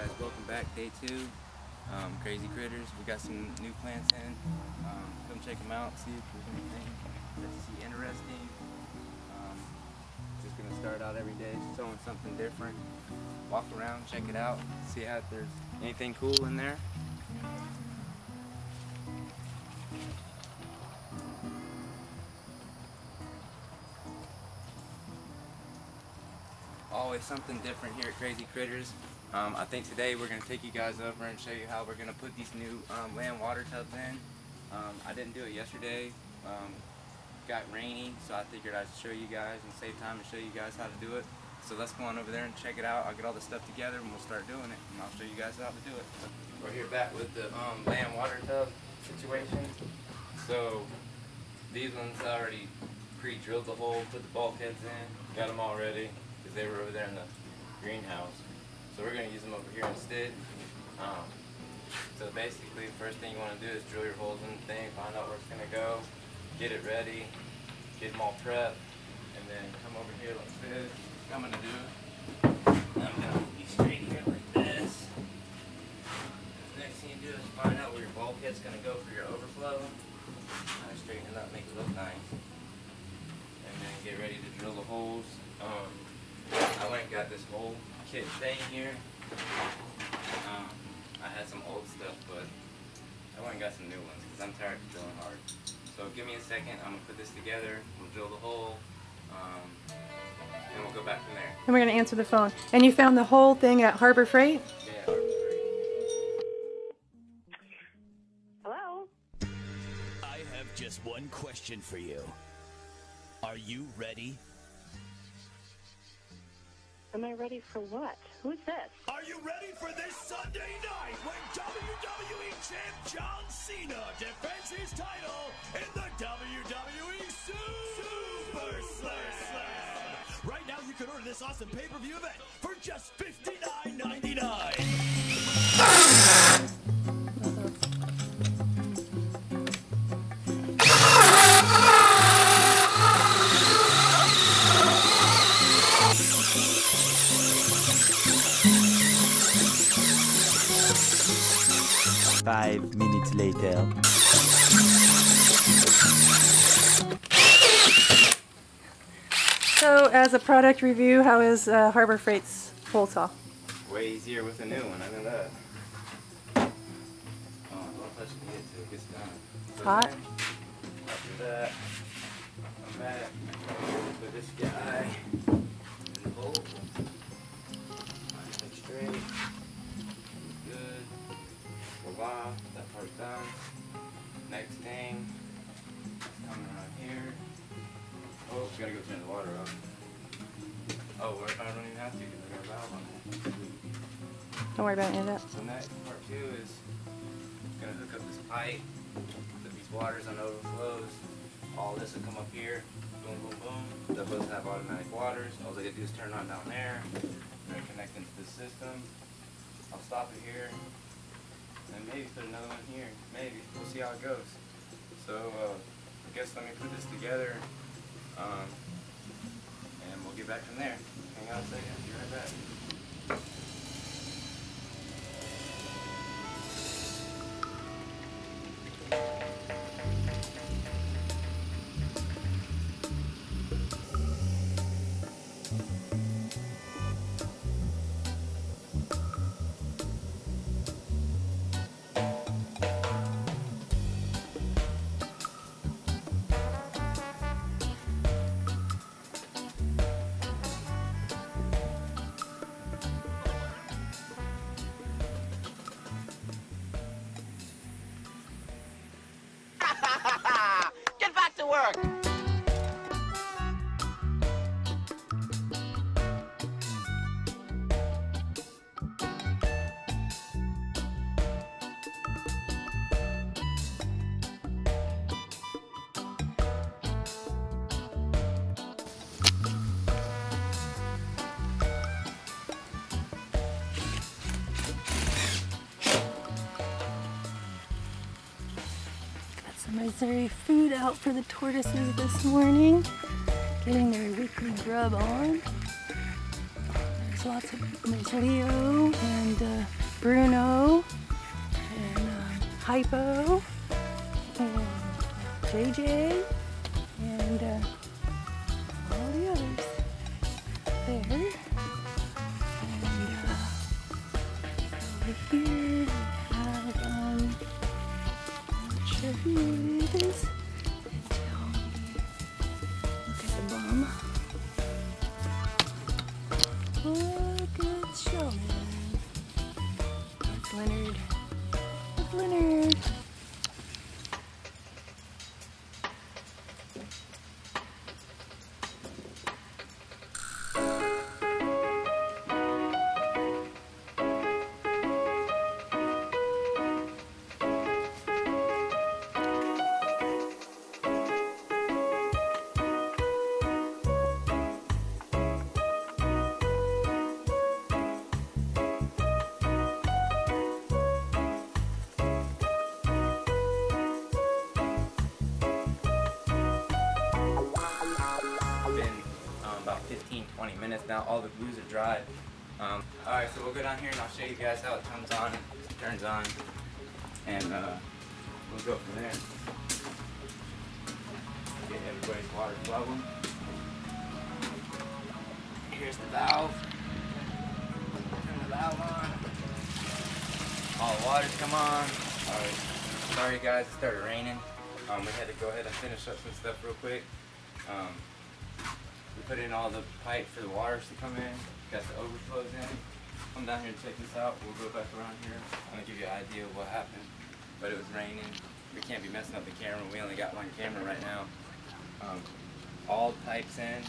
guys, welcome back, day two. Um, Crazy Critters, we got some new plants in. Um, come check them out, see if there's anything that you see interesting. Um, just gonna start out every day showing something different. Walk around, check it out, see if there's anything cool in there. Always something different here at Crazy Critters. Um, I think today we're going to take you guys over and show you how we're going to put these new um, land water tubs in. Um, I didn't do it yesterday. Um, got rainy, so I figured I'd show you guys and save time and show you guys how to do it. So let's go on over there and check it out. I'll get all the stuff together and we'll start doing it. And I'll show you guys how to do it. We're here back with the um, land water tub situation. So these ones already pre-drilled the hole, put the bulkheads in, got them all ready because they were over there in the greenhouse. So we're going to use them over here instead. Um, so basically, first thing you want to do is drill your holes in the thing, find out where it's going to go, get it ready, get them all prepped, and then come over here like this. I'm going to do I'm going to be straight here like this. The next thing you do is find out where your bulkhead's going to go for your overflow. I straighten it up, make it look nice. And then get ready to drill the holes. Um, I went and got this whole kit thing here. Um, I had some old stuff, but I went and got some new ones because I'm tired of drilling hard. So give me a second. I'm gonna put this together. We'll drill the hole, um, and we'll go back from there. And we're gonna answer the phone. And you found the whole thing at Harbor Freight? Yeah. Harbor Freight. Hello? I have just one question for you. Are you ready? Am I ready for what? Who's this? Are you ready for this Sunday night when WWE Champ John Cena defends his title in the WWE Super Slam? Right now, you can order this awesome pay-per-view event for just $59.99. Five minutes later. So, as a product review, how is uh, Harbor Freight's hole saw? Way easier with a new one. I know that. Oh, don't touch the head till it gets done. So Hot? After that, I'm back. Put this guy Don't worry about any of that. So next part two is gonna hook up this pipe, put these waters on overflows. All this will come up here, boom, boom, boom. They'll both have automatic waters. All they gotta do is turn on down there. They're connect into the system. I'll stop it here. And maybe put another one here. Maybe. We'll see how it goes. So uh, I guess let me put this together. Um, and we'll get back from there. Hang on a second, I'll be right back. some Mazuri food out for the tortoises this morning. Getting their weekly grub on. There's lots of, there's Leo and uh, Bruno and uh, Hypo and JJ. Now. All the glues are dry. Um, all right, so we'll go down here and I'll show you guys how it comes on, turns on, and uh, we'll go from there. Get everybody's water flowing. Here's the valve. Turn the valve on. All the water's come on. All right. Sorry guys, it started raining. Um, we had to go ahead and finish up some stuff real quick. Um, we put in all the pipe for the waters to come in. Got the overflows in. Come down here and check this out. We'll go back around here. I'm gonna give you an idea of what happened. But it was raining. We can't be messing up the camera. We only got one camera right now. Um, all pipes in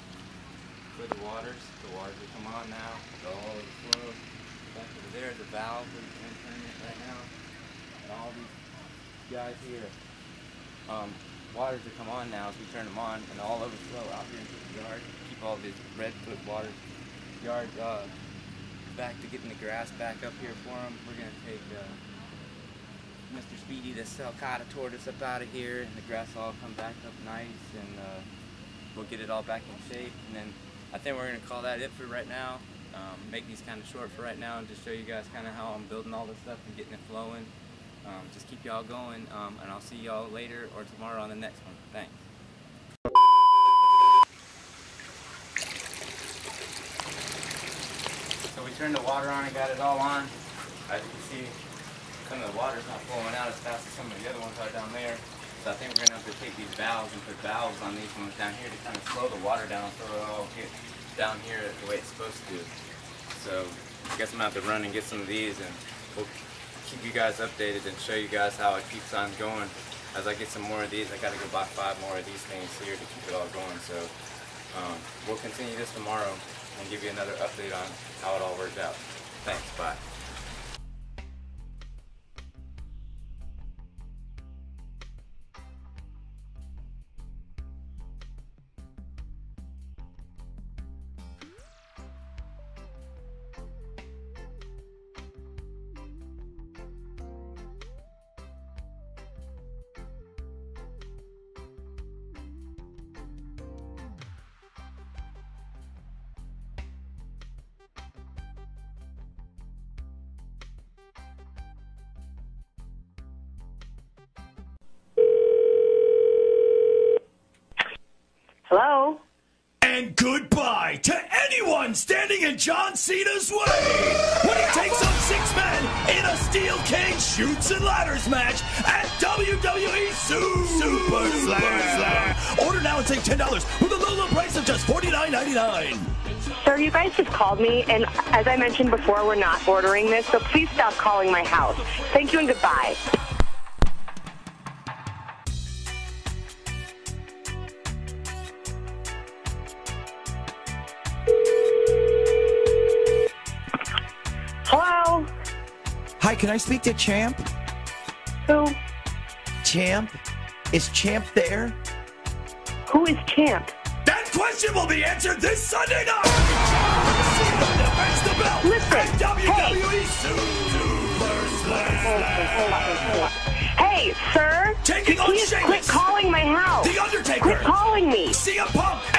for the waters. The waters will come on now. They'll all overflow. Back over there, the valve. Gonna it right now. And all these guys here. Um, waters that come on now as we turn them on and all overflow out here into the yard. All these redfoot water yard uh, back to getting the grass back up here for them. We're gonna take uh, Mr. Speedy, the Sulcata tortoise, up out of here, and the grass all come back up nice, and uh, we'll get it all back in shape. And then I think we're gonna call that it for right now. Um, make these kind of short for right now, and just show you guys kind of how I'm building all this stuff and getting it flowing. Um, just keep y'all going, um, and I'll see y'all later or tomorrow on the next one. Thanks. So we turned the water on and got it all on. As you can see, some of the water's not flowing out as fast as some of the other ones are down there. So I think we're gonna have to take these valves and put valves on these ones down here to kind of slow the water down so it'll all get down here the way it's supposed to. So I guess I'm gonna have to run and get some of these and we'll keep you guys updated and show you guys how it keeps on going. As I get some more of these, I gotta go buy five more of these things here to keep it all going. So um, we'll continue this tomorrow and give you another update on how it all worked out. Thanks, bye. Anyone standing in John Cena's way when he takes on six men in a steel cage shoots and ladders match at WWE Su- Super Slam. Order now and save ten dollars with a low, low price of just forty nine ninety nine. Sir, you guys just called me, and as I mentioned before, we're not ordering this, so please stop calling my house. Thank you and goodbye. Hi, can I speak to Champ? Who? Champ? Is Champ there? Who is Champ? That question will be answered this Sunday night. John Cena defends the belt Listen, WWE hey. Super Slam. Hey, sir! Taking on quit calling my house! The Undertaker. Quit calling me! CM Punk